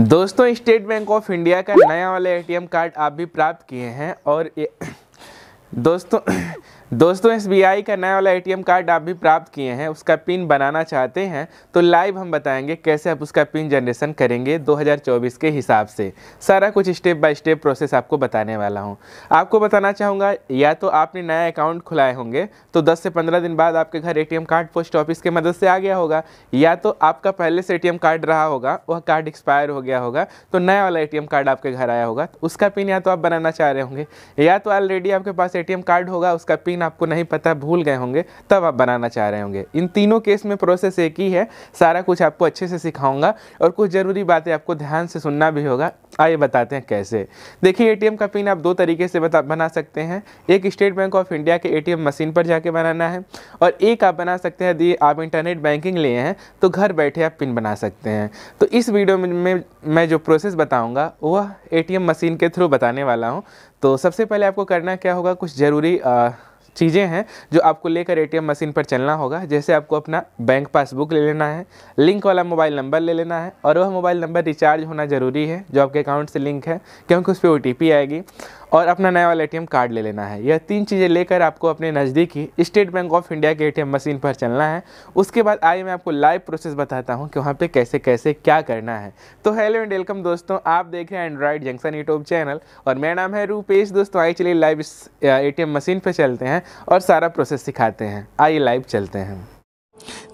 दोस्तों, state Bank of India का नया वाला एटीएम कार्ड आप भी प्राप्त किए हैं और ये दोस्तों दोस्तों एस का नया वाला एटीएम कार्ड आप भी प्राप्त किए हैं, उसका पिन बनाना चाहते हैं तो लाइव हम बताएँगे कैसे आप उसका पिन जनरेशन करेंगे 2024 के हिसाब से। सारा कुछ स्टेप बाय स्टेप प्रोसेस आपको बताने वाला हूँ। आपको बताना चाहूँगा, या तो आपने नया अकाउंट खुलाए होंगे तो 10 से 15 दिन बाद आपके घर ATM कार्ड पोस्ट ऑफ़िस के मदद से आ गया होगा, या तो आपका पहले से ATM कार्ड रहा होगा, वह कार्ड एक्सपायर हो गया होगा तो नया वाला ATM कार्ड आपके घर आया होगा तो उसका पिन या तो आप बनाना चाह रहे होंगे, या तो ऑलरेडी आपके पास ATM कार्ड होगा, उसका पिन आपको नहीं पता, भूल गए होंगे, तब आप बनाना चाह रहे होंगे। इन तीनों केस में प्रोसेस एक ही है। सारा कुछ आपको अच्छे से सिखाऊँगा और कुछ ज़रूरी बातें आपको ध्यान से सुनना भी होगा। आइए बताते हैं कैसे। देखिए एटीएम का पिन आप दो तरीके से बता, बना सकते हैं। एक स्टेट बैंक ऑफ़ इंडिया के एटीएम मशीन पर जाके बनाना है और एक आप बना सकते हैं, यदि आप इंटरनेट बैंकिंग लिए हैं तो घर बैठे आप पिन बना सकते हैं। तो इस वीडियो में, मैं जो प्रोसेस बताऊँगा, वह एटीएम मशीन के थ्रू बताने वाला हूँ। तो सबसे पहले आपको करना क्या होगा, कुछ ज़रूरी चीज़ें हैं जो आपको लेकर एटीएम मशीन पर चलना होगा। जैसे आपको अपना बैंक पासबुक ले लेना है लिंक वाला मोबाइल नंबर ले लेना है, और वह मोबाइल नंबर रिचार्ज होना ज़रूरी है, जो आपके अकाउंट से लिंक है, क्योंकि उस पर ओ आएगी। और अपना नया वाला एटीएम कार्ड ले लेना है। यह तीन चीज़ें लेकर आपको अपने नज़दीकी स्टेट बैंक ऑफ़ इंडिया के एटीएम मशीन पर चलना है। उसके बाद आइए मैं आपको लाइव प्रोसेस बताता हूँ कि वहाँ पे कैसे कैसे, क्या करना है। तो हेलो एंड वेलकम दोस्तों, आप देख रहे हैं एंड्रॉइड जंक्शन यूट्यूब चैनल और मेरा नाम है रूपेश दोस्तों। आइए चलिए लाइव एटीएम मशीन पर चलते हैं और सारा प्रोसेस सिखाते हैं। आइए लाइव चलते हैं।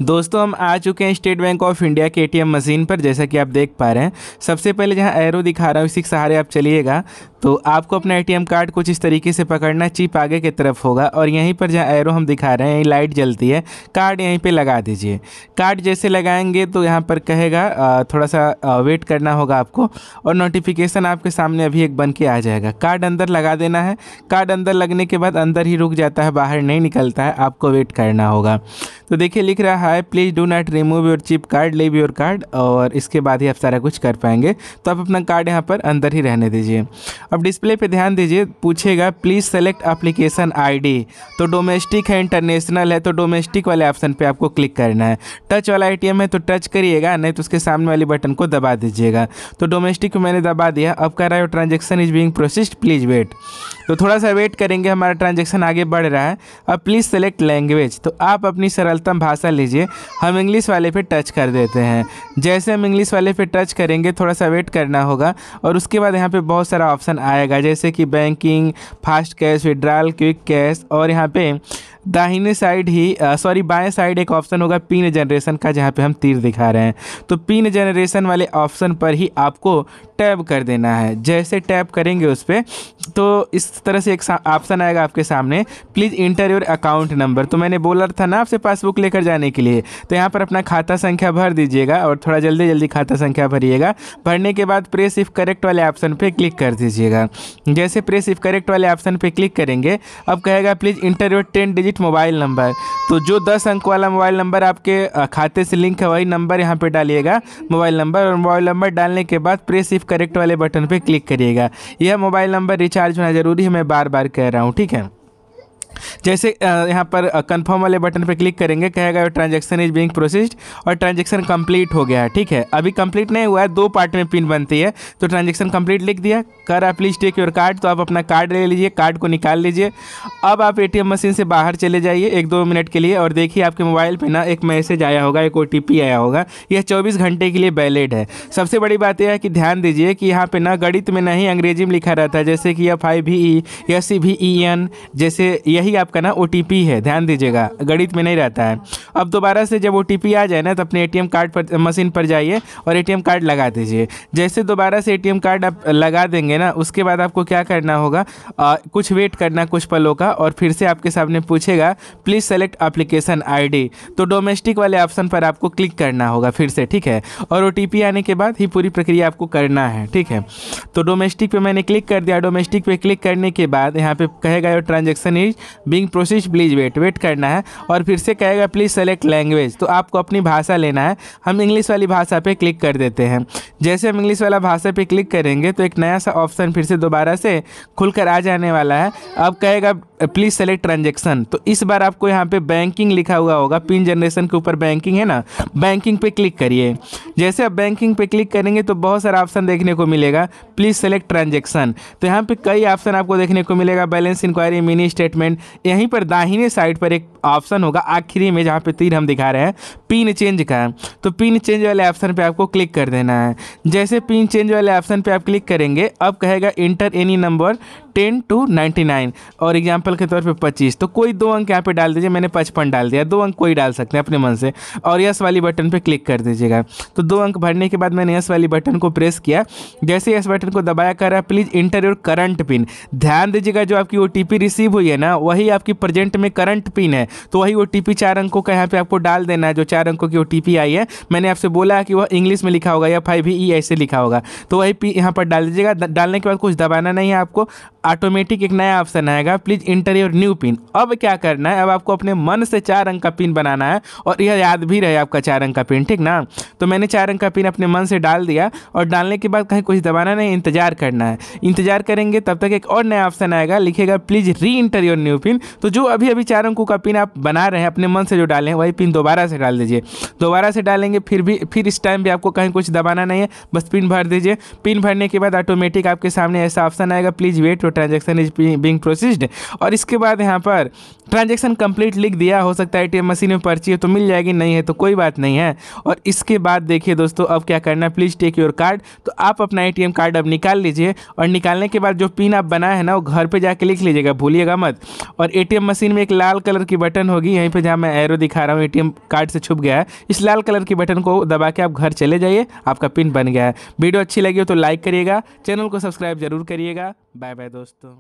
दोस्तों, हम आ चुके हैं स्टेट बैंक ऑफ़ इंडिया के एटीएम मशीन पर, जैसा कि आप देख पा रहे हैं। सबसे पहले जहाँ एरो दिखा रहा हूँ इसी के सहारे आप चलिएगा। तो आपको अपना एटीएम कार्ड कुछ इस तरीके से पकड़ना चिप आगे की तरफ़ होगा और यहीं पर जहाँ एरो हम दिखा रहे हैं लाइट जलती है, कार्ड यहीं पे लगा दीजिए। कार्ड जैसे लगाएँगे तो यहाँ पर कहेगा थोड़ा सा वेट करना होगा आपको और नोटिफिकेशन आपके सामने अभी एक बन के आ जाएगा। कार्ड अंदर लगा देना है। कार्ड अंदर लगने के बाद अंदर ही रुक जाता है, बाहर नहीं निकलता है, आपको वेट करना होगा। तो देखिए, लिख रहा है please do not remove your chip card leave your card और इसके बाद ही आप सारा कुछ कर पाएँगे। तो आप अपना कार्ड यहाँ पर अंदर ही रहने दीजिए। अब डिस्प्ले पे ध्यान दीजिए, पूछेगा प्लीज़ सेलेक्ट एप्लीकेशन आईडी तो डोमेस्टिक है इंटरनेशनल है तो डोमेस्टिक वाले ऑप्शन पे आपको क्लिक करना है। टच वाला एटीएम है तो टच करिएगा, नहीं तो उसके सामने वाले बटन को दबा दीजिएगा। तो डोमेस्टिक को मैंने दबा दिया, अब कह रहा है transaction is being processed please wait तो थोड़ा सा वेट करेंगे, हमारा ट्रांजेक्शन आगे बढ़ रहा है। अब प्लीज़ सेलेक्ट लैंग्वेज तो आप अपनी सरलतम भाषा लीजिए, हम इंग्लिश वाले पे टच कर देते हैं। जैसे हम इंग्लिश वाले पे टच करेंगे, थोड़ा सा वेट करना होगा, और उसके बाद यहाँ पे बहुत सारा ऑप्शन आएगा, जैसे कि banking fast cash withdrawal quick cash और यहाँ पे दाहिने साइड ही सॉरी बाएँ साइड एक ऑप्शन होगा पिन जनरेशन का, जहाँ पे हम तीर दिखा रहे हैं। तो पिन जनरेशन वाले ऑप्शन पर ही आपको टैब कर देना है। जैसे टैब करेंगे उस पर तो इस तरह से एक ऑप्शन आएगा आपके सामने please enter your account number तो मैंने बोला था ना आपसे पासबुक लेकर जाने के लिए तो यहाँ पर अपना खाता संख्या भर दीजिएगा और थोड़ा जल्दी जल्दी खाता संख्या भरिएगा। भरने के बाद प्रेस इफ़ करेक्ट वाले ऑप्शन पर क्लिक कर दीजिएगा। जैसे प्रेस इफ़ करेक्ट वाले ऑप्शन पर क्लिक करेंगे, अब कहेगा please enter your ten digit mobile number तो जो दस अंक वाला मोबाइल नंबर आपके खाते से लिंक है, वही नंबर यहाँ पर डालिएगा मोबाइल नंबर और मोबाइल नंबर डालने के बाद प्रेस इफ़ करेक्ट वाले बटन पर क्लिक करिएगा। यह मोबाइल नंबर रिचार्ज होना ज़रूरी है, मैं बार बार कह रहा हूँ, ठीक है? जैसे यहाँ पर कंफर्म वाले बटन पर क्लिक करेंगे, कहेगा ट्रांजेक्शन इज़ बिंग प्रोसेस्ड और ट्रांजेक्शन कंप्लीट हो गया है, ठीक है? अभी कंप्लीट नहीं हुआ है, दो पार्ट में पिन बनती है तो ट्रांजेक्शन कंप्लीट लिख दिया, कर आप प्लीज़ टेक योर कार्ड तो आप अपना कार्ड ले लीजिए कार्ड को निकाल लीजिए। अब आप एटीएम मशीन से बाहर चले जाइए, एक दो मिनट के लिए, और देखिए आपके मोबाइल पर ना एक मैसेज आया होगा, एक ओटीपी आया होगा, यह चौबीस घंटे के लिए वैलिड है। सबसे बड़ी बात यह है कि ध्यान दीजिए कि यहाँ पर ना गणित में नहीं, अंग्रेज़ी में लिखा रहता है, जैसे कि एफ़ आई भी ई या सी भी ई एन जैसे यही आपका ना ओटीपी है ध्यान दीजिएगा गणित में नहीं रहता है। अब दोबारा से जब ओटीपी आ जाए ना तो अपने एटीएम कार्ड पर मशीन पर जाइए और एटीएम कार्ड लगा दीजिए। जैसे दोबारा से एटीएम कार्ड आप लगा देंगे ना उसके बाद आपको क्या करना होगा आ, कुछ वेट करना कुछ पलों का और फिर से आपके सामने पूछेगा प्लीज़ सेलेक्ट एप्लीकेशन आईडी। तो डोमेस्टिक वाले ऑप्शन पर आपको क्लिक करना होगा फिर से ठीक है? और ओटीपी आने के बाद ही पूरी प्रक्रिया आपको करना है ठीक है? तो डोमेस्टिक पे मैंने क्लिक कर दिया। डोमेस्टिक पे क्लिक करने के बाद यहाँ पे कहेगा your transaction is being process please wait wait करना है। और फिर से कहेगा प्लीज़ सेलेक्ट लैंग्वेज तो आपको अपनी भाषा लेना है। हम इंग्लिश वाली भाषा पे क्लिक कर देते हैं। जैसे हम इंग्लिश वाला भाषा पे क्लिक करेंगे तो एक नया सा ऑप्शन फिर से दोबारा से खुलकर आ जाने वाला है। अब कहेगा प्लीज़ सेलेक्ट ट्रांजेक्शन तो इस बार आपको यहाँ पे बैंकिंग लिखा हुआ होगा। पिन जनरेशन के ऊपर बैंकिंग है ना? बैंकिंग पे क्लिक करिए। जैसे आप बैंकिंग पे क्लिक करेंगे तो बहुत सारा ऑप्शन देखने को मिलेगा। प्लीज़ सेलेक्ट ट्रांजेक्शन तो यहाँ पे कई ऑप्शन आपको देखने को मिलेगा। बैलेंस इंक्वायरी मिनी स्टेटमेंट यहीं पर दाहिने साइड पर एक ऑप्शन होगा आखिरी में, जहाँ पे तीर हम दिखा रहे हैं पिन चेंज का। तो पिन चेंज वाले ऑप्शन पे आपको क्लिक कर देना है। जैसे पिन चेंज वाले ऑप्शन पे आप क्लिक करेंगे, अब कहेगा enter any number ten to ninety nine और एग्ज़ाम्पल के तौर पे पच्चीस। तो कोई दो अंक यहाँ पे डाल दीजिए, मैंने पचपन डाल दिया। दो अंक कोई डाल सकते हैं अपने मन से। और यस वाली बटन पर क्लिक कर दीजिएगा। तो दो अंक भरने के बाद मैंने यस वाली बटन को प्रेस किया। जैसे यस बटन को दबाया कर रहा please enter your current PIN ध्यान दीजिएगा, जो आपकी ओटीपी रिसीव हुई है ना, वही आपकी प्रेजेंट में करंट पिन है। तो वही ओटीपी चार अंकों का यहाँ पे आपको डाल देना है, जो चार अंकों की ओ आई है। मैंने आपसे बोला कि वह इंग्लिश में लिखा होगा या फाइव ई ऐसे लिखा होगा। तो वही पी यहाँ पर डाल दीजिएगा। डालने के बाद कुछ दबाना नहीं है आपको। ऑटोमेटिक एक नया ऑप्शन आएगा। Please enter your new PIN अब क्या करना है? अब आपको अपने मन से चार अंक का पिन बनाना है और यह याद भी रहे आपका चार अंक का पिन ठीक ना? तो मैंने चार अंक का पिन अपने मन से डाल दिया और डालने के बाद कहीं कुछ दबाना नहीं, इंतज़ार करना है। इंतज़ार करेंगे तब तक एक और नया ऑप्शन आएगा, लिखेगा प्लीज़ री इंटर योर न्यू पिन तो जो अभी अभी चार अंकों का पिन आप बना रहे हैं, अपने मन से जो डालें वही पिन दोबारा से डाल दीजिए। दोबारा से डालेंगे, फिर भी, फिर इस टाइम भी आपको कहीं कुछ दबाना नहीं है। बस पिन भर दीजिए। पिन भरने के बाद ऑटोमेटिक आपके सामने ऐसा ऑप्शन आएगा please wait transaction is being processed और इसके बाद यहाँ पर ट्रांजेक्शन कंप्लीट लिख दिया, हो सकता है एटीएम मशीन में पर्ची है तो मिल जाएगी, नहीं है तो कोई बात नहीं है। और इसके बाद देखिए दोस्तों, अब क्या करना प्लीज़ टेक योर कार्ड तो आप अपना एटीएम कार्ड अब निकाल लीजिए और निकालने के बाद जो पिन आप बनाए हैं ना, वो घर पर जाके लिख लीजिएगा, भूलिएगा मत। और एटीएम मशीन में एक लाल कलर की बटन होगी, यहीं पर जहाँ मैं एरो दिखा रहा हूँ एटीएम कार्ड से छुप गया है। इस लाल कलर की बटन को दबा के आप घर चले जाइए, आपका पिन बन गया है। वीडियो अच्छी लगी हो तो लाइक करिएगा, चैनल को सब्सक्राइब ज़रूर करिएगा। बाय बाय दोस्तों।